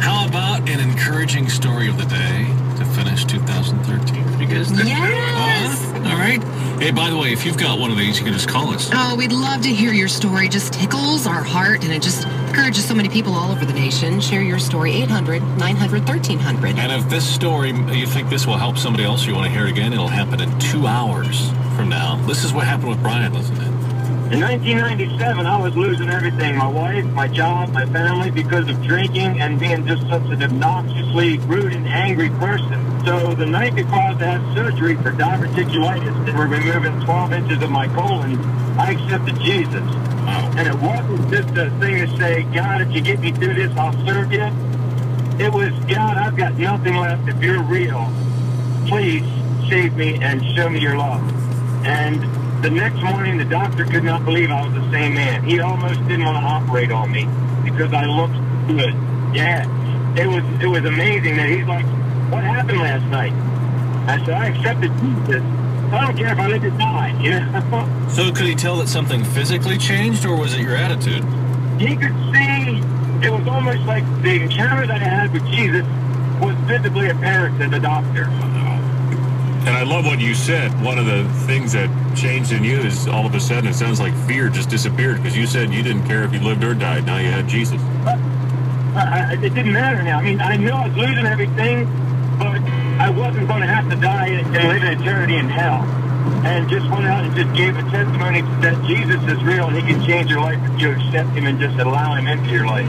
How about an encouraging story of the day to finish 2013? You guys Yes. All right. Hey, by the way, if you've got one of these, you can just call us. Oh, we'd love to hear your story. Just tickles our heart and it just encourages so many people all over the nation. Share your story 800 900 1300. And if this story, you think this will help somebody else, you want to hear it again, it'll happen in two hours from now. This is what happened with Brian, listen to it. In 1997, I was losing everything my wife, my job, my family because of drinking and being just such an obnoxiously rude and angry person. So the night before I was to have surgery for diverticulitis and we're removing 12 inches of my colon, I accepted Jesus. Wow. And it wasn't just a thing to say, God, if you get me through this, I'll serve you. It was, God, I've got nothing left. If you're real, please save me and show me your love. And the next morning, the doctor could not believe I was the same man. He almost didn't want to operate on me because I looked good. Yeah, it was it was amazing that he's like, "What happened last night?" I said, "I accepted Jesus. I don't care if I live to die." You know. So could he tell that something physically changed, or was it your attitude? he could see it was almost like the encounter that I had with Jesus was visibly apparent to the doctor. And I love what you said. One of the things that changed in you is all of a sudden it sounds like fear just disappeared because you said you didn't care if you lived or died. Now you had Jesus. But it didn't matter now. I mean, I knew I was losing everything, but I wasn't going to have to die and live an eternity in hell. And just went out and just gave a testimony that Jesus is real and he can change your life if you accept him and just allow him into your life.